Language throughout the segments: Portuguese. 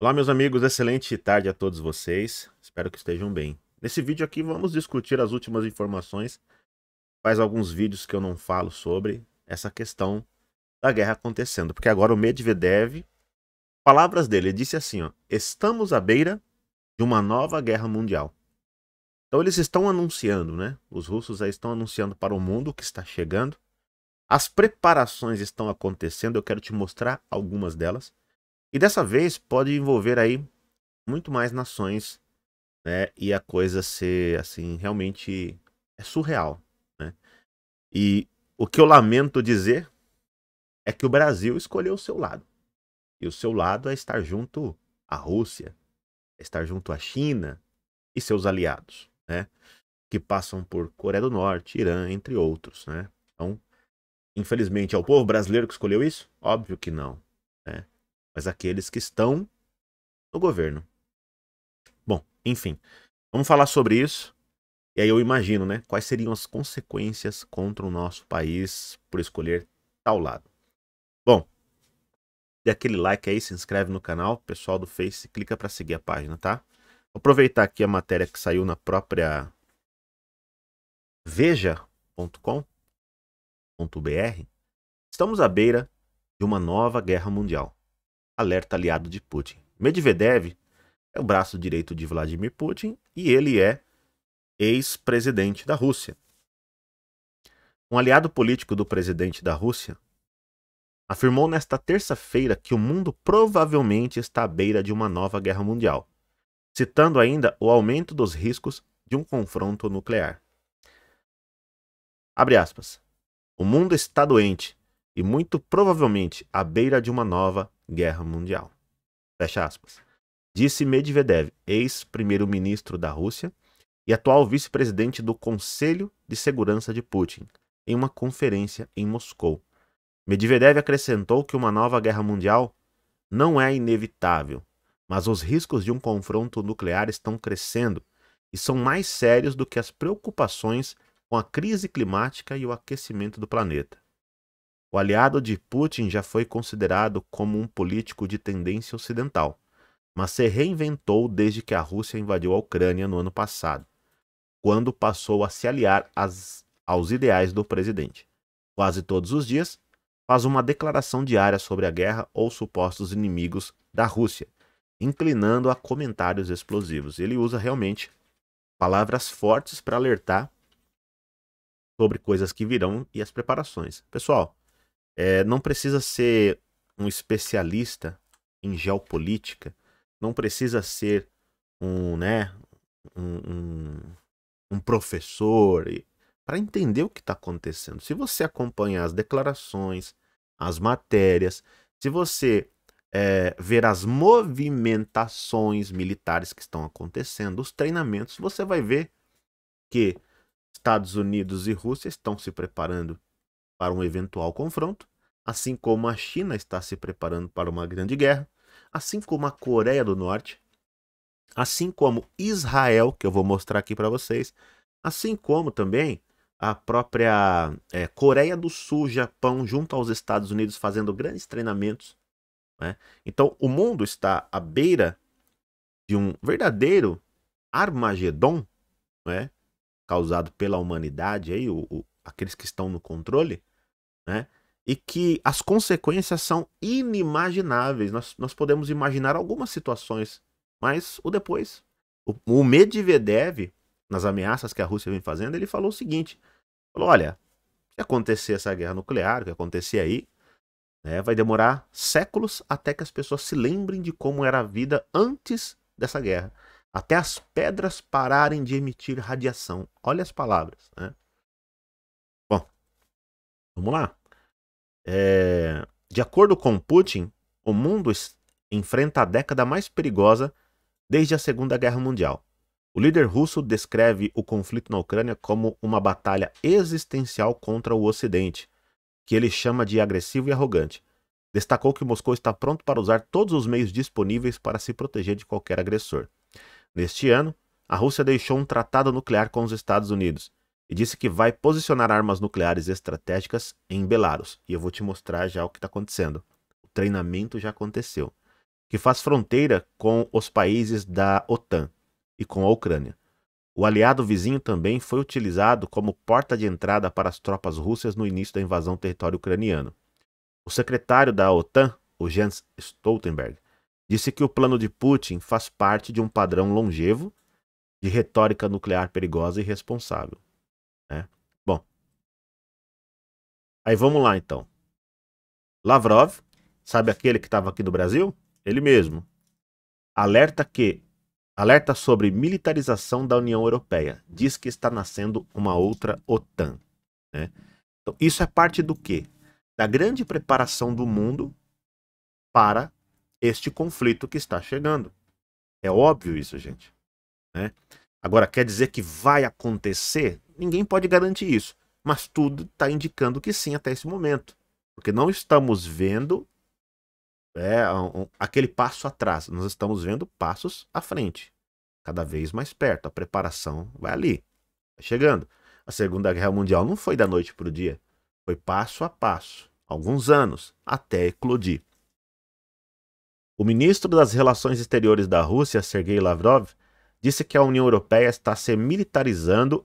Olá, meus amigos, excelente tarde a todos vocês. Espero que estejam bem. Nesse vídeo aqui vamos discutir as últimas informações. Faz alguns vídeos que eu não falo sobre essa questão da guerra acontecendo, porque agora o Medvedev, palavras dele, ele disse assim, ó: "Estamos à beira de uma nova guerra mundial". Então eles estão anunciando, né? Os russos aí estão anunciando para o mundo que está chegando. As preparações estão acontecendo, eu quero te mostrar algumas delas. E dessa vez pode envolver aí muito mais nações, né? E a coisa ser assim, realmente é surreal, né? E o que eu lamento dizer é que o Brasil escolheu o seu lado. E o seu lado é estar junto à Rússia, é estar junto à China e seus aliados, né? Que passam por Coreia do Norte, Irã, entre outros, né? Então, infelizmente, é o povo brasileiro que escolheu isso? Óbvio que não, né? Mas aqueles que estão no governo. Bom, enfim, vamos falar sobre isso. E aí eu imagino, né, quais seriam as consequências contra o nosso país por escolher tal lado. Bom, dê aquele like aí, se inscreve no canal, pessoal do Face, clica para seguir a página, tá? Vou aproveitar aqui a matéria que saiu na própria veja.com.br. Estamos à beira de uma nova guerra mundial alerta aliado de Putin. Medvedev é o braço direito de Vladimir Putin e ele é ex-presidente da Rússia. Um aliado político do presidente da Rússia afirmou nesta terça-feira que o mundo provavelmente está à beira de uma nova guerra mundial, citando ainda o aumento dos riscos de um confronto nuclear. Abre aspas. O mundo está doente e muito provavelmente à beira de uma nova guerra mundial. Fecha aspas. Disse Medvedev, ex-primeiro-ministro da Rússia e atual vice-presidente do Conselho de Segurança de Putin, em uma conferência em Moscou. Medvedev acrescentou que uma nova guerra mundial não é inevitável, mas os riscos de um confronto nuclear estão crescendo e são mais sérios do que as preocupações com a crise climática e o aquecimento do planeta. O aliado de Putin já foi considerado como um político de tendência ocidental, mas se reinventou desde que a Rússia invadiu a Ucrânia no ano passado, quando passou a se aliar às, aos ideais do presidente. Quase todos os dias, faz uma declaração diária sobre a guerra ou supostos inimigos da Rússia, inclinando a comentários explosivos. Ele usa realmente palavras fortes para alertar sobre coisas que virão e as preparações. Pessoal, é, não precisa ser um especialista em geopolítica, não precisa ser um, né, um, um, um professor para entender o que está acontecendo. Se você acompanhar as declarações, as matérias, se você é, ver as movimentações militares que estão acontecendo, os treinamentos, você vai ver que Estados Unidos e Rússia estão se preparando para um eventual confronto, assim como a China está se preparando para uma grande guerra, assim como a Coreia do Norte, assim como Israel, que eu vou mostrar aqui para vocês, assim como também a própria é, Coreia do Sul, Japão, junto aos Estados Unidos, fazendo grandes treinamentos. Né? Então, o mundo está à beira de um verdadeiro Armagedon, né? causado pela humanidade, aí, o, o, aqueles que estão no controle, né? e que as consequências são inimagináveis. Nós, nós podemos imaginar algumas situações, mas o depois. O, o Medvedev, nas ameaças que a Rússia vem fazendo, ele falou o seguinte: falou, olha, se acontecer essa guerra nuclear, o que acontecer aí, né, vai demorar séculos até que as pessoas se lembrem de como era a vida antes dessa guerra. Até as pedras pararem de emitir radiação. Olha as palavras. Né? Bom, vamos lá. É... De acordo com Putin, o mundo enfrenta a década mais perigosa desde a Segunda Guerra Mundial. O líder russo descreve o conflito na Ucrânia como uma batalha existencial contra o Ocidente, que ele chama de agressivo e arrogante. Destacou que Moscou está pronto para usar todos os meios disponíveis para se proteger de qualquer agressor. Neste ano, a Rússia deixou um tratado nuclear com os Estados Unidos, e disse que vai posicionar armas nucleares estratégicas em Belarus. E eu vou te mostrar já o que está acontecendo. O treinamento já aconteceu. que faz fronteira com os países da OTAN e com a Ucrânia. O aliado vizinho também foi utilizado como porta de entrada para as tropas russas no início da invasão ao território ucraniano. O secretário da OTAN, o Jens Stoltenberg, disse que o plano de Putin faz parte de um padrão longevo de retórica nuclear perigosa e irresponsável. Né? Bom, aí vamos lá então. Lavrov, sabe aquele que estava aqui no Brasil? Ele mesmo. Alerta que alerta sobre militarização da União Europeia. Diz que está nascendo uma outra OTAN. Né? Então, isso é parte do quê? Da grande preparação do mundo para este conflito que está chegando. É óbvio isso, gente. Né? Agora, quer dizer que vai acontecer? Ninguém pode garantir isso. Mas tudo está indicando que sim até esse momento. Porque não estamos vendo é, um, aquele passo atrás. Nós estamos vendo passos à frente. Cada vez mais perto. A preparação vai ali. Vai chegando. A Segunda Guerra Mundial não foi da noite para o dia. Foi passo a passo. Alguns anos. Até eclodir. O ministro das Relações Exteriores da Rússia, Sergei Lavrov, disse que a União Europeia está se militarizando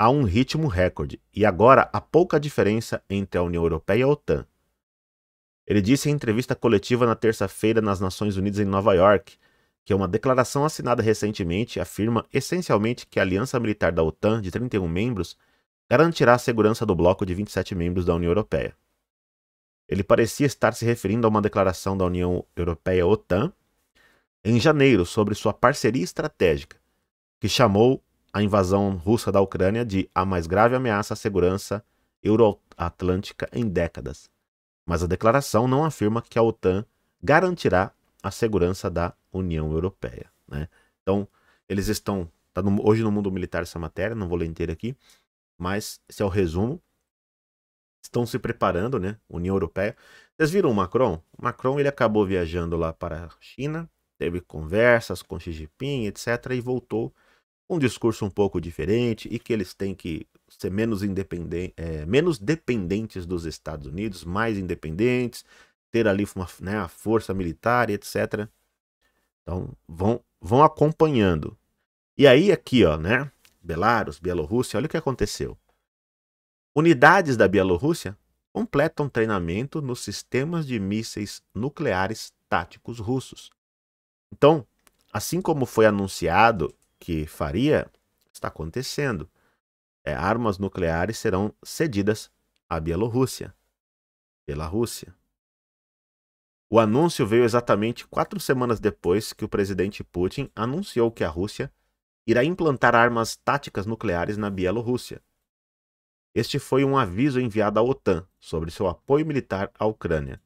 a um ritmo recorde e agora há pouca diferença entre a União Europeia e a OTAN. Ele disse em entrevista coletiva na terça-feira nas Nações Unidas em Nova York que uma declaração assinada recentemente afirma essencialmente que a aliança militar da OTAN, de 31 membros, garantirá a segurança do bloco de 27 membros da União Europeia. Ele parecia estar se referindo a uma declaração da União Europeia-OTAN em janeiro sobre sua parceria estratégica, que chamou a invasão russa da Ucrânia de a mais grave ameaça à segurança euroatlântica em décadas. Mas a declaração não afirma que a OTAN garantirá a segurança da União Europeia. Né? Então, eles estão. Tá no, hoje no mundo militar essa matéria, não vou ler inteira aqui, mas esse é o resumo estão se preparando, né? União Europeia. Vocês viram o Macron? O Macron ele acabou viajando lá para a China, teve conversas com Xi Jinping, etc. e voltou um discurso um pouco diferente e que eles têm que ser menos independentes, é, menos dependentes dos Estados Unidos, mais independentes, ter ali uma, né, a força militar, etc. Então vão, vão acompanhando. E aí aqui, ó, né? Belarus, Bielorrússia, olha o que aconteceu. Unidades da Bielorrússia completam treinamento nos sistemas de mísseis nucleares táticos russos. Então, assim como foi anunciado que faria, está acontecendo. É, armas nucleares serão cedidas à Bielorrússia, pela Rússia. O anúncio veio exatamente quatro semanas depois que o presidente Putin anunciou que a Rússia irá implantar armas táticas nucleares na Bielorrússia. Este foi um aviso enviado à OTAN sobre seu apoio militar à Ucrânia.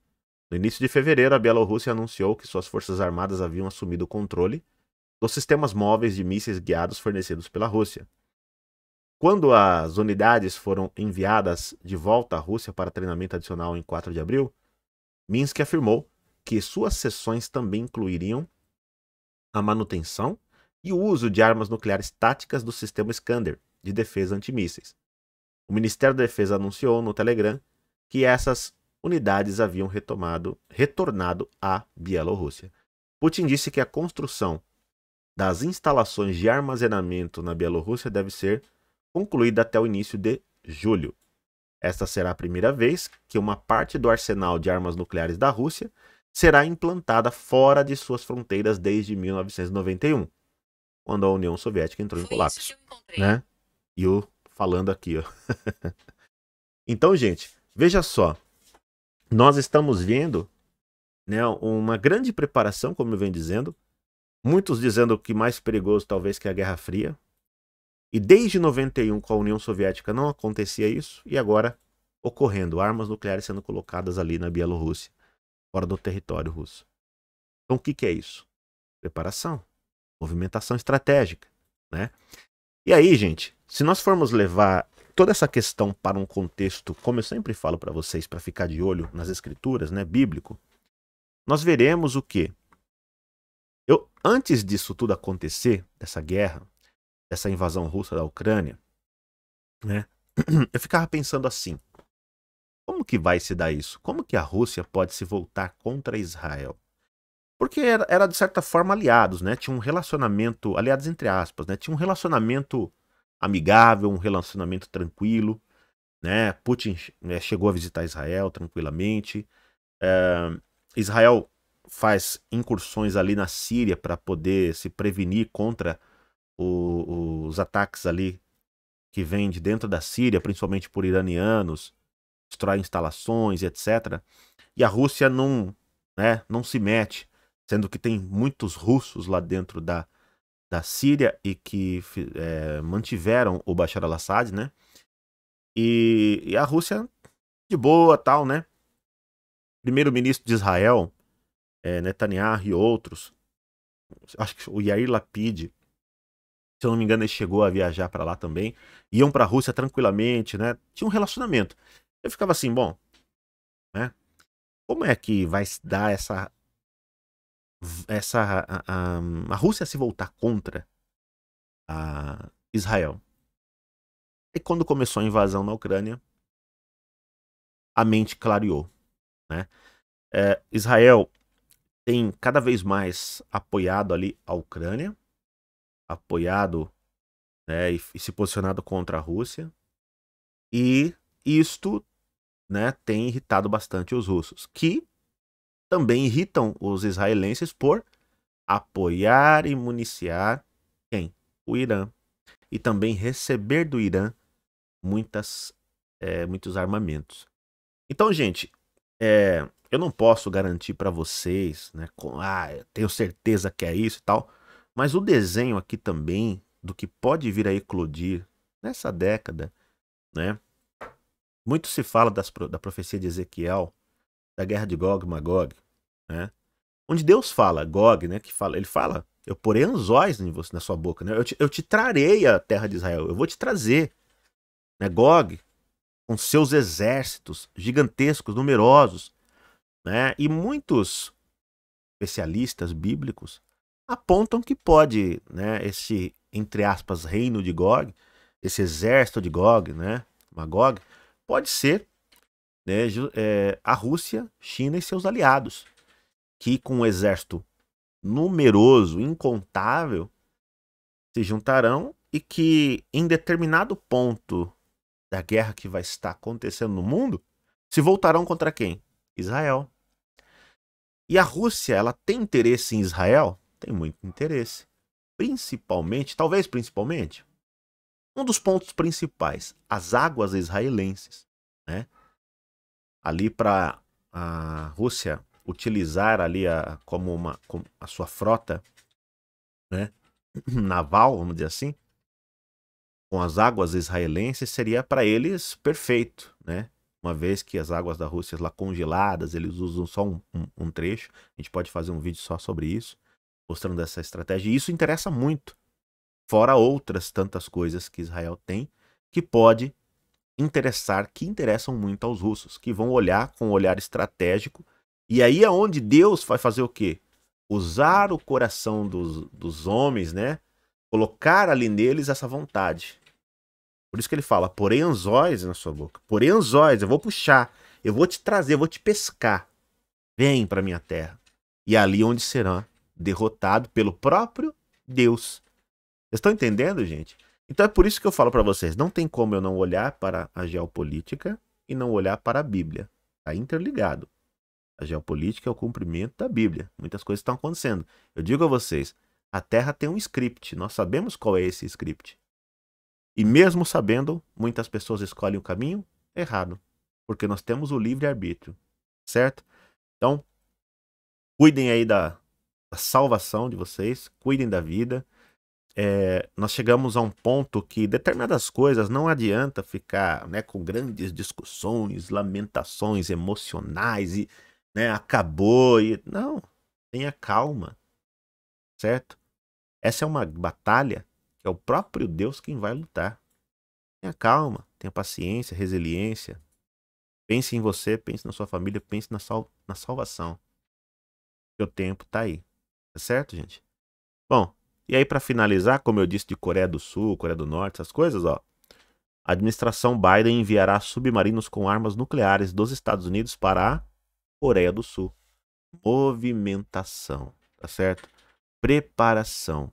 No início de fevereiro, a Bielorrússia anunciou que suas forças armadas haviam assumido o controle dos sistemas móveis de mísseis guiados fornecidos pela Rússia. Quando as unidades foram enviadas de volta à Rússia para treinamento adicional em 4 de abril, Minsk afirmou que suas sessões também incluiriam a manutenção e o uso de armas nucleares táticas do sistema Iskander de defesa antimísseis. O Ministério da Defesa anunciou no Telegram que essas unidades haviam retomado, retornado à Bielorrússia. Putin disse que a construção das instalações de armazenamento na Bielorrússia deve ser concluída até o início de julho. Esta será a primeira vez que uma parte do arsenal de armas nucleares da Rússia será implantada fora de suas fronteiras desde 1991, quando a União Soviética entrou em colapso. Né? E o falando aqui, ó. então, gente, veja só. Nós estamos vendo né, uma grande preparação, como eu venho dizendo. Muitos dizendo que mais perigoso talvez que a Guerra Fria. E desde 91, com a União Soviética, não acontecia isso. E agora ocorrendo armas nucleares sendo colocadas ali na Bielorrússia, fora do território russo. Então, o que, que é isso? Preparação, movimentação estratégica, né? E aí, gente, se nós formos levar toda essa questão para um contexto, como eu sempre falo para vocês, para ficar de olho nas escrituras, né, bíblico, nós veremos o que? Eu, antes disso tudo acontecer, dessa guerra, dessa invasão russa da Ucrânia, né, eu ficava pensando assim: como que vai se dar isso? Como que a Rússia pode se voltar contra Israel? Porque era, era, de certa forma aliados, né? Tinha um relacionamento, aliados entre aspas, né? Tinha um relacionamento amigável, um relacionamento tranquilo, né? Putin né, chegou a visitar Israel tranquilamente. É, Israel faz incursões ali na Síria para poder se prevenir contra o, os ataques ali que vêm de dentro da Síria, principalmente por iranianos, destrói instalações, etc. E a Rússia não, né, não se mete, sendo que tem muitos russos lá dentro da, da Síria e que é, mantiveram o Bashar al-Assad, né? E, e, a Rússia de boa, tal, né? Primeiro-ministro de Israel, é, Netanyahu e outros, acho que o Yair Lapid, se eu não me engano, ele chegou a viajar para lá também, iam para a Rússia tranquilamente, né? Tinha um relacionamento. Eu ficava assim, bom, né? Como é que vai dar essa essa a, a, a Rússia se voltar contra a Israel? E quando começou a invasão na Ucrânia, a mente clareou, né? É, Israel tem cada vez mais apoiado ali a Ucrânia, apoiado né, e, e se posicionado contra a Rússia. E isto né, tem irritado bastante os russos, que também irritam os israelenses por apoiar e municiar quem? O Irã. E também receber do Irã muitas, é, muitos armamentos. Então, gente, é, eu não posso garantir para vocês, né, com, ah, tenho certeza que é isso e tal, mas o desenho aqui também do que pode vir a eclodir nessa década, né? Muito se fala das, da profecia de Ezequiel, da guerra de Gog e Magog, né? Onde Deus fala, Gog, né? Que fala, ele fala, eu porei anzóis em você, na sua boca, né? Eu te, eu te trarei a terra de Israel, eu vou te trazer. Né? Gog, com seus exércitos gigantescos, numerosos, né? E muitos especialistas bíblicos apontam que pode, né, esse entre aspas reino de Gog, esse exército de Gog, né, Magog, pode ser né, é, a Rússia, China e seus aliados, que com um exército numeroso, incontável, se juntarão e que em determinado ponto da guerra que vai estar acontecendo no mundo, se voltarão contra quem? Israel. E a Rússia, ela tem interesse em Israel? Tem muito interesse. Principalmente, talvez principalmente, um dos pontos principais, as águas israelenses, né? Ali para a Rússia utilizar ali a, como uma como a sua frota, né? Naval, vamos dizer assim, com as águas israelenses seria para eles perfeito, né? Uma vez que as águas da Rússia lá congeladas, eles usam só um, um, um trecho. A gente pode fazer um vídeo só sobre isso, mostrando essa estratégia. E isso interessa muito, fora outras tantas coisas que Israel tem, que pode interessar, que interessam muito aos russos, que vão olhar com um olhar estratégico. E aí é onde Deus vai fazer o quê? Usar o coração dos, dos homens, né? Colocar ali neles essa vontade. Por isso que ele fala: porém anzóis na sua boca. Porém anzóis, eu vou puxar, eu vou te trazer, eu vou te pescar. Vem para minha terra. E é ali onde será derrotado pelo próprio Deus. Vocês estão entendendo, gente? Então é por isso que eu falo para vocês: não tem como eu não olhar para a geopolítica e não olhar para a Bíblia. Está interligado. A geopolítica é o cumprimento da Bíblia. Muitas coisas estão acontecendo. Eu digo a vocês: a Terra tem um script. Nós sabemos qual é esse script. E mesmo sabendo, muitas pessoas escolhem o caminho errado, porque nós temos o livre-arbítrio, certo? Então, cuidem aí da, da, salvação de vocês, cuidem da vida. É, nós chegamos a um ponto que determinadas coisas não adianta ficar né, com grandes discussões, lamentações emocionais e né, acabou e não, tenha calma, certo? Essa é uma batalha é o próprio Deus quem vai lutar. Tenha calma, tenha paciência, resiliência. Pense em você, pense na sua família, pense na, sal na salvação. Seu tempo tá aí. Tá certo, gente? Bom, e aí para finalizar, como eu disse de Coreia do Sul, Coreia do Norte, essas coisas, ó. A administração Biden enviará submarinos com armas nucleares dos Estados Unidos para a Coreia do Sul. movimentação, tá certo? Preparação.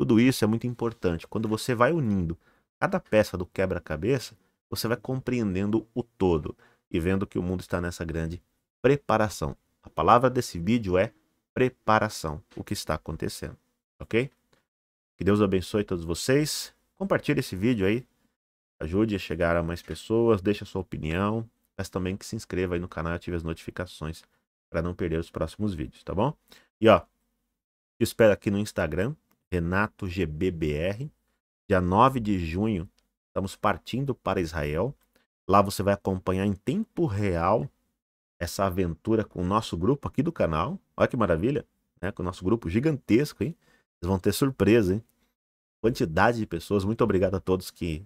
Tudo isso é muito importante. Quando você vai unindo cada peça do quebra-cabeça, você vai compreendendo o todo e vendo que o mundo está nessa grande preparação. A palavra desse vídeo é preparação, o que está acontecendo, ok? Que Deus abençoe todos vocês. Compartilhe esse vídeo aí, ajude a chegar a mais pessoas, deixe a sua opinião, mas também que se inscreva aí no canal e ative as notificações para não perder os próximos vídeos, tá bom? E ó, te espero aqui no Instagram, RenatoGBBR. Dia 9 de junho, estamos partindo para Israel. Lá você vai acompanhar em tempo real essa aventura com o nosso grupo aqui do canal. Olha que maravilha, né? Com o nosso grupo gigantesco, hein? Vocês vão ter surpresa, hein? Quantidade de pessoas. Muito obrigado a todos que,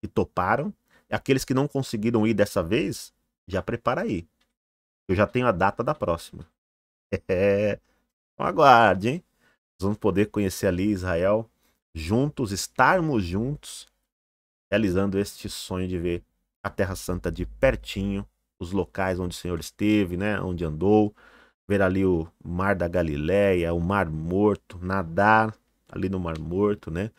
que toparam. Aqueles que não conseguiram ir dessa vez, já prepara aí. Eu já tenho a data da próxima. É. Então aguarde, hein? Vamos poder conhecer ali Israel juntos, estarmos juntos, realizando este sonho de ver a Terra Santa de pertinho, os locais onde o Senhor esteve, né, onde andou, ver ali o Mar da Galileia, o Mar Morto, nadar ali no Mar Morto, né?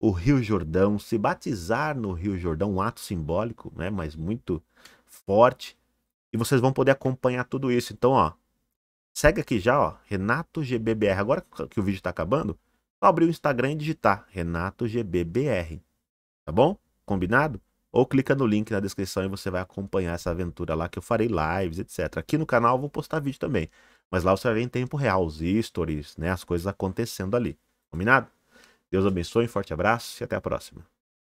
O Rio Jordão, se batizar no Rio Jordão, um ato simbólico, né, mas muito forte. E vocês vão poder acompanhar tudo isso. Então, ó, Segue aqui já, ó, Renato GBBR. Agora que o vídeo está acabando, só abrir o Instagram e digitar Renato GBBR. Tá bom? Combinado? Ou clica no link na descrição e você vai acompanhar essa aventura lá que eu farei lives, etc. Aqui no canal eu vou postar vídeo também. Mas lá você vai ver em tempo real os stories, né? As coisas acontecendo ali. Combinado? Deus abençoe, um forte abraço e até a próxima.